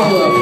but it